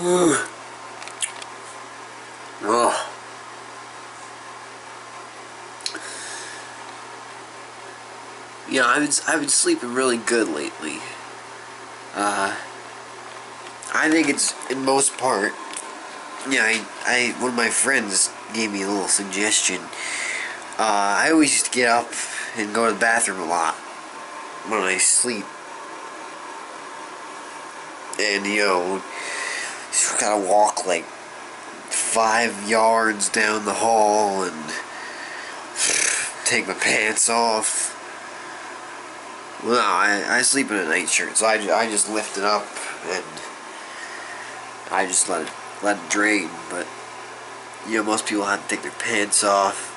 Hmm. Oh. You know, I've been, I've been sleeping really good lately. Uh, I think it's, in most part, yeah, I, I, one of my friends gave me a little suggestion. Uh, I always used to get up and go to the bathroom a lot when I sleep. And, you know, just gotta walk like five yards down the hall and take my pants off. Well, I, I sleep in a nightshirt, so I, I just lift it up and I just let it let it drain. But you know, most people have to take their pants off,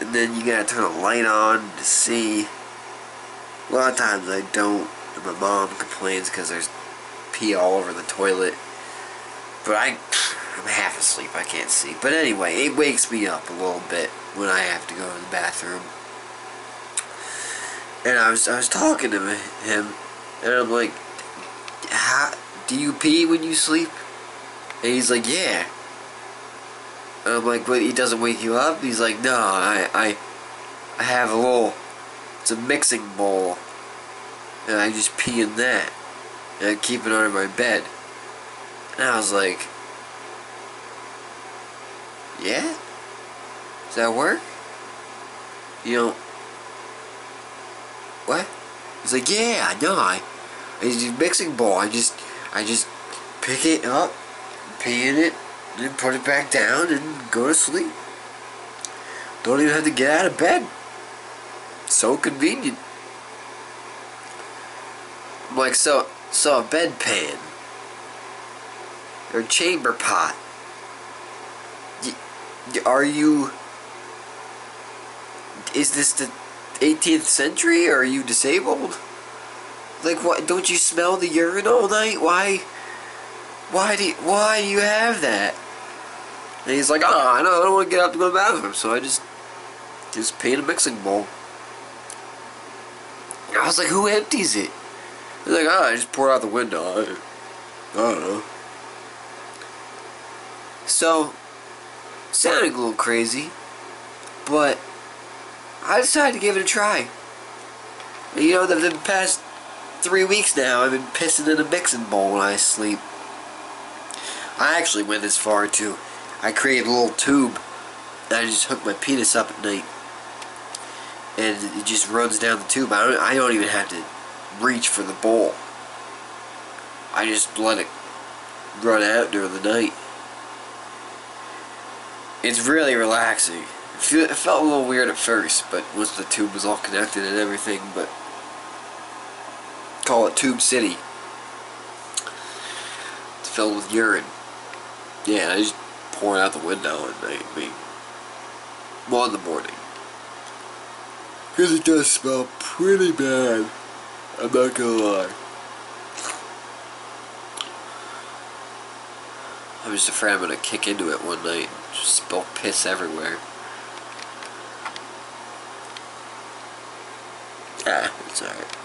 and then you gotta turn a light on to see. A lot of times I don't, and my mom complains because there's pee all over the toilet. But I, I'm half asleep. I can't see. But anyway, it wakes me up a little bit when I have to go to the bathroom. And I was I was talking to him, and I'm like, "How do you pee when you sleep?" And he's like, "Yeah." And I'm like, "But he doesn't wake you up?" He's like, "No, I I I have a little. It's a mixing bowl, and I just pee in that, and keep it under my bed." And I was like, "Yeah." Does that work? You know, what? He's like, yeah, no, I, it's a mixing bowl. I just, I just pick it up, pee it, then put it back down and go to sleep. Don't even have to get out of bed. So convenient. I'm like, so, so a bedpan or chamber pot. Are you? Is this the 18th century or are you disabled? Like what don't you smell the urine all night? Why why do you, why do you have that? And he's like, oh, I don't, I don't want to get up to go to the bathroom, so I just just in a mixing bowl. I was like, who empties it? He's like, oh, I just pour it out the window. I, I don't know. So, sounded a little crazy, but I decided to give it a try. You know, the, the past three weeks now, I've been pissing in a mixing bowl when I sleep. I actually went as far to, I created a little tube, that I just hook my penis up at night, and it just runs down the tube. I don't, I don't even have to reach for the bowl. I just let it run out during the night. It's really relaxing. It felt a little weird at first, but once the tube was all connected and everything, but call it Tube City. It's filled with urine. Yeah, I just pour it out the window at night. I mean, well, in the morning. Because it does smell pretty bad. I'm not gonna lie. I'm just afraid I'm gonna kick into it one night and just spill piss everywhere. Ah, it's alright.